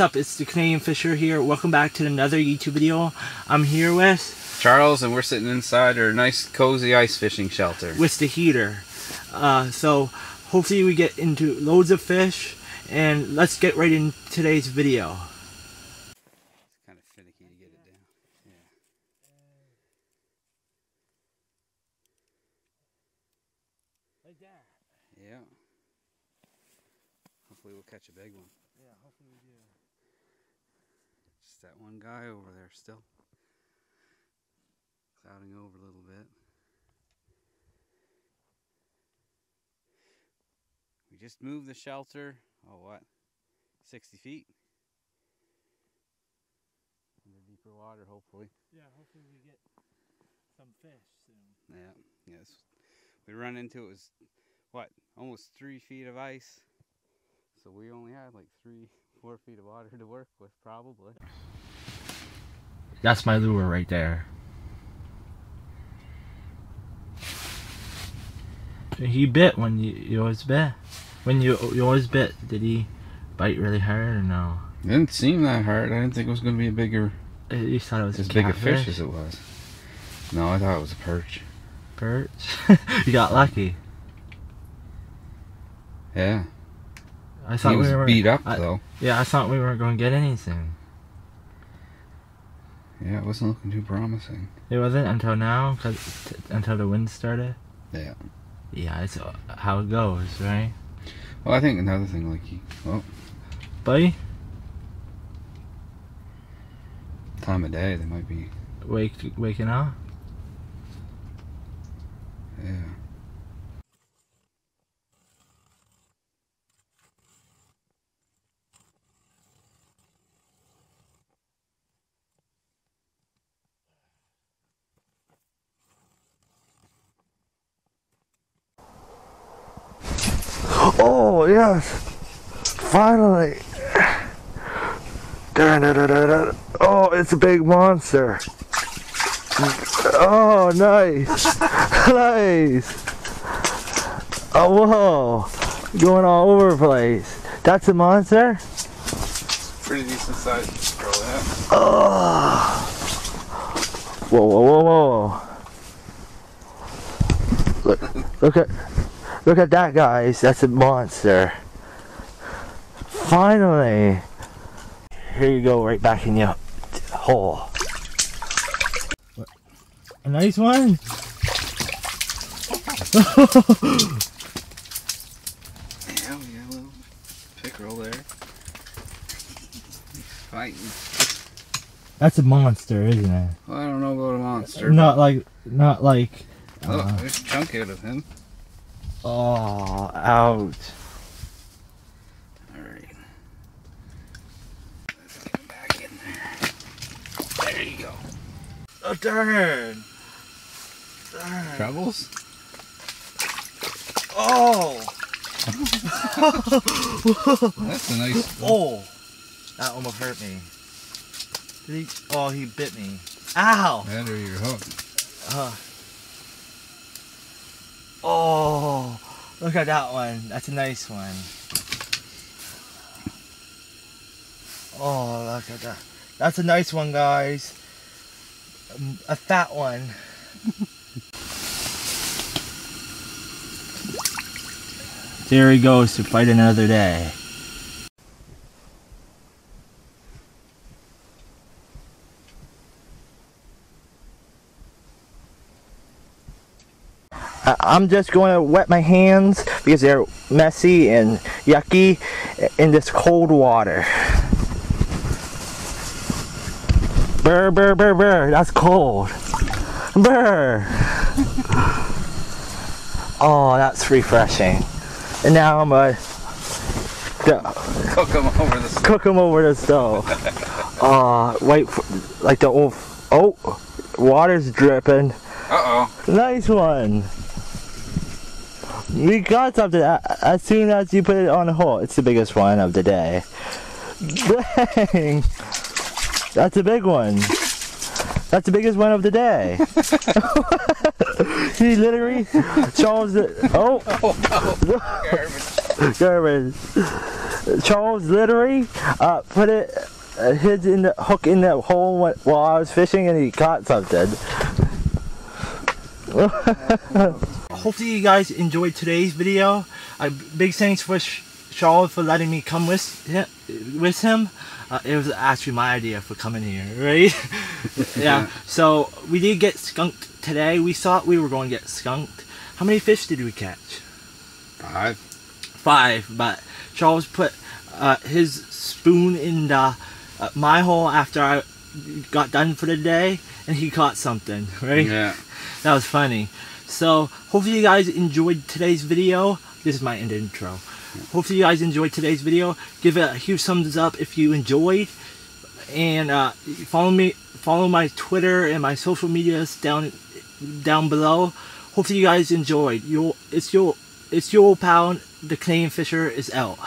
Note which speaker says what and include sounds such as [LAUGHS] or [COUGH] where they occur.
Speaker 1: up? It's the Canadian Fisher here. Welcome back to another YouTube video. I'm here with
Speaker 2: Charles, and we're sitting inside our nice, cozy ice fishing shelter.
Speaker 1: with the heater. Uh, so hopefully we get into loads of fish, and let's get right in today's video.
Speaker 2: It's kind of finicky to get it down. Yeah.
Speaker 1: Like that.
Speaker 2: Yeah. Hopefully we'll catch a big one.
Speaker 1: Yeah, hopefully we do.
Speaker 2: That one guy over there still. Clouding over a little bit. We just moved the shelter. Oh, what? 60 feet? Into deeper water, hopefully.
Speaker 1: Yeah, hopefully we get some fish soon.
Speaker 2: Yeah, yes. We run into it was what almost three feet of ice, so we only had like three, four feet of water to work with, probably.
Speaker 1: That's my lure right there. He bit when you, you always bit. When you you always bit, did he bite really hard or no?
Speaker 2: It didn't seem that hard. I didn't think it was going to be a bigger,
Speaker 1: Uh, You thought it was
Speaker 2: as
Speaker 1: a
Speaker 2: big a fish as it was. No, I thought it was a perch.
Speaker 1: Perch. [LAUGHS] you got lucky.
Speaker 2: Yeah,
Speaker 1: I thought
Speaker 2: he was
Speaker 1: we were
Speaker 2: beat up
Speaker 1: I-
Speaker 2: though.
Speaker 1: Yeah, I thought we weren't going to get anything.
Speaker 2: Yeah, it wasn't looking too promising.
Speaker 1: It wasn't until now, cause t- until the wind started.
Speaker 2: Yeah.
Speaker 1: Yeah, it's uh, how it goes, right,
Speaker 2: Well, I think another thing, like, he, well,
Speaker 1: buddy?
Speaker 2: time of day, they might be.
Speaker 1: Wake waking up.
Speaker 2: Yeah.
Speaker 3: Oh yes, finally. Da-da-da-da-da. Oh, it's a big monster. Oh, nice, [LAUGHS] nice. Oh, whoa, going all over the place. That's a monster.
Speaker 2: Pretty decent size yeah.
Speaker 3: Oh. Whoa, whoa, whoa, whoa. Look, look at, look at that, guys. That's a monster. Finally. Here you go, right back in your hole.
Speaker 1: A nice one.
Speaker 2: Yeah, we got a little pickerel there. He's fighting.
Speaker 1: That's a monster, isn't it?
Speaker 2: Well, I don't know about a monster.
Speaker 1: Not like, not like.
Speaker 2: Oh,
Speaker 1: Uh,
Speaker 2: there's a chunk out of him.
Speaker 3: Oh, out.
Speaker 2: Alright. Let's get him back in there. There you go.
Speaker 1: oh darn! Darn!
Speaker 2: Troubles?
Speaker 1: Oh! [LAUGHS]
Speaker 2: That's a nice.
Speaker 1: Oh! That almost hurt me. Did he? Oh, he bit me. Ow!
Speaker 2: That or your hook.
Speaker 1: Uh. Oh, look at that one. That's a nice one. Oh, look at that. That's a nice one, guys. Um, A fat one. there he goes to fight another day.
Speaker 3: I'm just going to wet my hands because they're messy and yucky in this cold water. Brr, brr, brr, brr. That's cold. Brr. Oh, that's refreshing. And now I'm going to
Speaker 2: Cook him over the stove.
Speaker 3: cook them over the stove. [LAUGHS] Uh, wait, for, like the old. Oh, water's dripping.
Speaker 2: Uh oh.
Speaker 3: Nice one. We got something as soon as you put it on the hole. It's the biggest one of the day. Dang! That's a big one. That's the biggest one of the day. [LAUGHS] he literally Charles. it. Oh,
Speaker 2: Oh no. Garbage.
Speaker 3: garbage. Charles literally uh, put it, uh, his in the hook in the hole while I was fishing, and he caught something. [LAUGHS]
Speaker 1: Hopefully you guys enjoyed today's video. Uh, big thanks for Sh- Charles for letting me come with him. With him. Uh, it was actually my idea for coming here, right? [LAUGHS] yeah. So we did get skunked today. We thought we were going to get skunked. How many fish did we catch?
Speaker 2: Five.
Speaker 1: Five. But Charles put uh, his spoon in the, uh, my hole after I got done for the day, and he caught something, right?
Speaker 2: Yeah.
Speaker 1: That was funny. So hopefully you guys enjoyed today's video. This is my end intro. Hopefully you guys enjoyed today's video. Give it a huge thumbs up if you enjoyed. And uh, follow me follow my Twitter and my social medias down down below. Hopefully you guys enjoyed. Your it's your it's your old pal the Canadian Fisher is out.